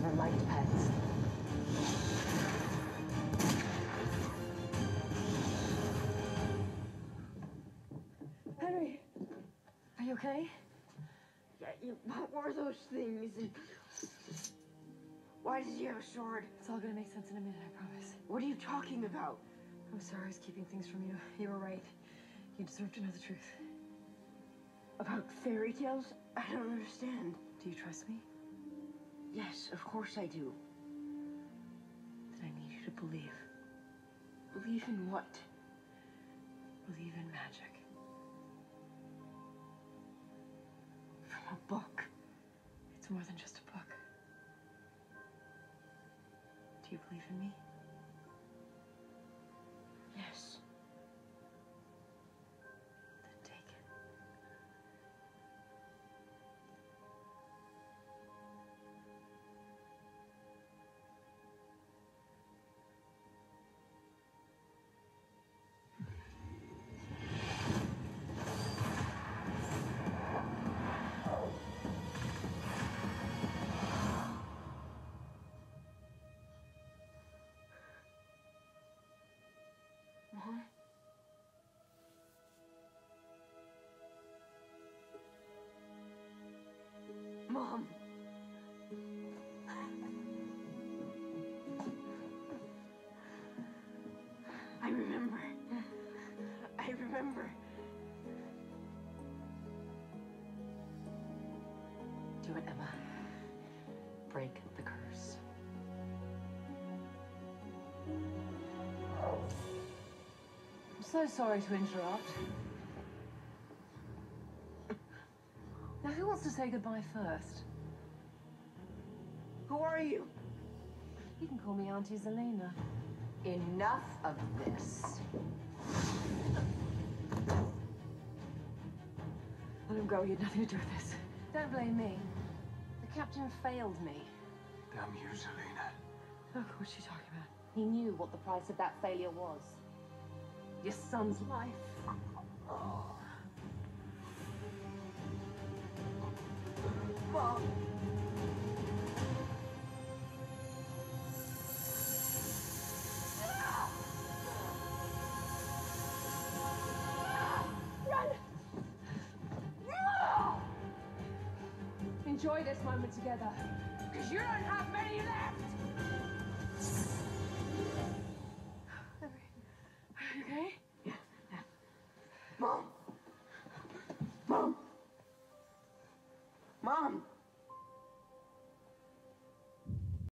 never liked pets. Henry, are you okay? Yeah, you, what were those things? And why did you have a sword? It's all gonna make sense in a minute, I promise. What are you talking about? I'm sorry I was keeping things from you. You were right. You deserve to know the truth. About fairy tales? I don't understand. Do you trust me? Yes, of course I do. Then I need you to believe. Believe in what? Believe in magic. From a book. It's more than just a book. Do you believe in me? Mom! I remember. I remember. Do it, Emma. Break the curse. I'm so sorry to interrupt. Now, who wants to say goodbye first? Who are you? You can call me Auntie Zelena. Enough of this. Let him go. You had nothing to do with this. Don't blame me. The captain failed me. Damn you, Zelena. Oh, what's she talking about? He knew what the price of that failure was. Your son's life. Oh. Mom! Enjoy this moment together. Because you don't have many left!